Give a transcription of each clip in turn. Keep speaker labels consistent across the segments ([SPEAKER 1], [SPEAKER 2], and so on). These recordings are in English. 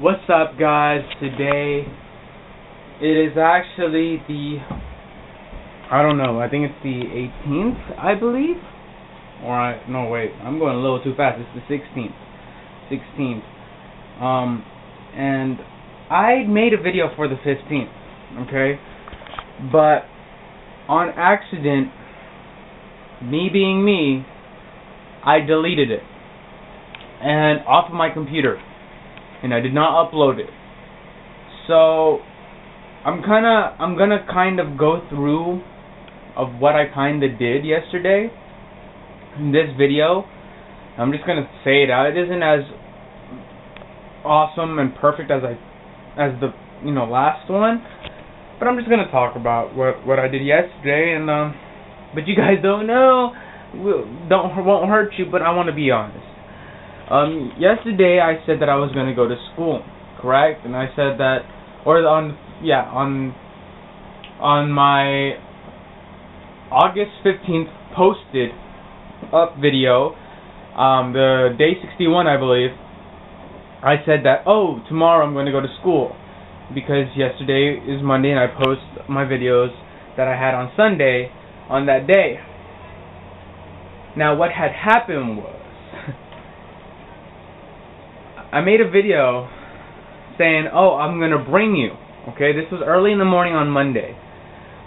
[SPEAKER 1] What's up, guys? Today it is actually the I don't know. I think it's the 18th, I believe. Or I no wait, I'm going a little too fast. It's the 16th. 16th. Um, and I made a video for the 15th. Okay, but on accident, me being me, I deleted it and off of my computer and I did not upload it. So I'm kind of I'm to kind of go through of what I kind of did yesterday in this video. I'm just to say it out. It isn't as awesome and perfect as I as the, you know, last one, but I'm just to talk about what what I did yesterday and um but you guys don't know don't won't hurt you, but I want to be honest. Um, yesterday I said that I was going to go to school, correct? And I said that, or on, yeah, on, on my August 15th posted up video, um, the day 61, I believe, I said that, oh, tomorrow I'm going to go to school. Because yesterday is Monday and I post my videos that I had on Sunday on that day. Now, what had happened was, I made a video saying, "Oh, I'm gonna bring you." Okay, this was early in the morning on Monday,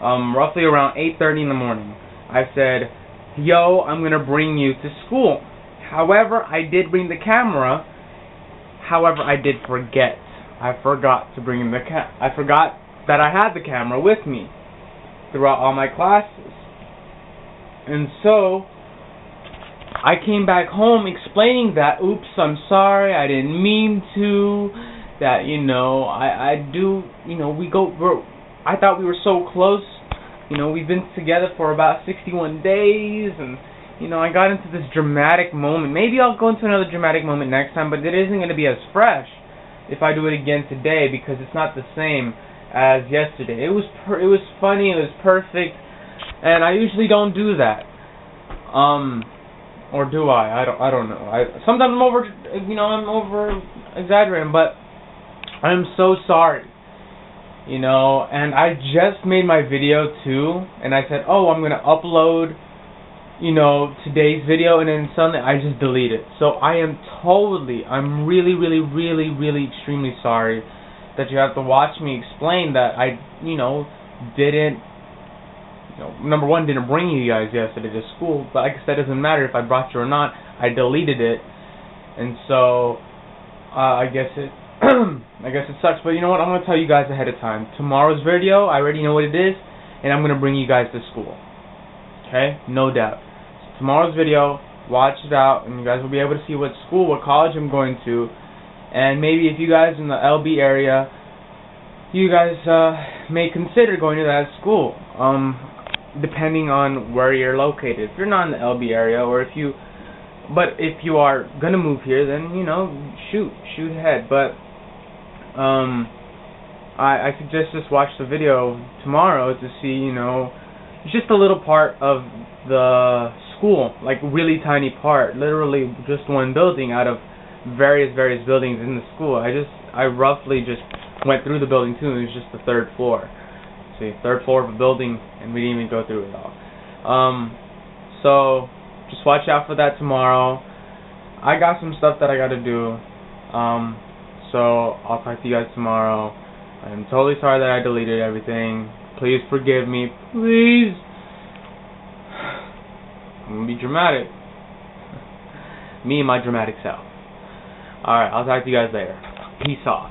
[SPEAKER 1] um, roughly around 8:30 in the morning. I said, "Yo, I'm gonna bring you to school." However, I did bring the camera. However, I did forget. I forgot to bring the ca- I forgot that I had the camera with me throughout all my classes. And so I came back home explaining that, oops, I'm sorry, I didn't mean to, that, you know, I, I do, you know, we go, we're, I thought we were so close, you know, we've been together for about 61 days, and, you know, I got into this dramatic moment. Maybe I'll go into another dramatic moment next time, but it isn't going to be as fresh if I do it again today, because it's not the same as yesterday. It was, per- it was funny, it was perfect, and I usually don't do that. Um, or do I? I don't. I don't know. I sometimes I'm over. You know, I'm over exaggerating, but I'm so sorry. You know, and I just made my video too, and I said, oh, I'm gonna upload. You know, today's video, and then suddenly I just delete it. So I am totally. I'm really, really, really, really extremely sorry that you have to watch me explain that I, you know, didn't know, number one, didn't bring you guys yesterday to school, but like I said, it doesn't matter if I brought you or not. I deleted it, and so uh, I guess it, I guess it sucks. But you know what? I'm gonna tell you guys ahead of time. Tomorrow's video, I already know what it is, and I'm gonna bring you guys to school. Okay, no doubt. So tomorrow's video, watch it out, and you guys will be able to see what school, what college I'm going to, and maybe if you guys in the LB area you guys uh, may consider going to that school. Um, depending on where you're located. If you're not in the LB area, or if you, but if you are gonna move here, then you know, shoot, shoot ahead. But um, I I suggest just watch the video tomorrow to see, you know, just a little part of the school, like really tiny part, literally just one building out of various various buildings in the school. I just I roughly just went through the building too. and It was just the third floor see, third floor of a building, and we didn't even go through it all. Um, so just watch out for that tomorrow. I got some stuff that I got to do. Um, so I'll talk to you guys tomorrow. I'm totally sorry that I deleted everything. Please forgive me. Please. I'm gonna be dramatic. me and my dramatic self. Alright, I'll talk to you guys later. Peace off.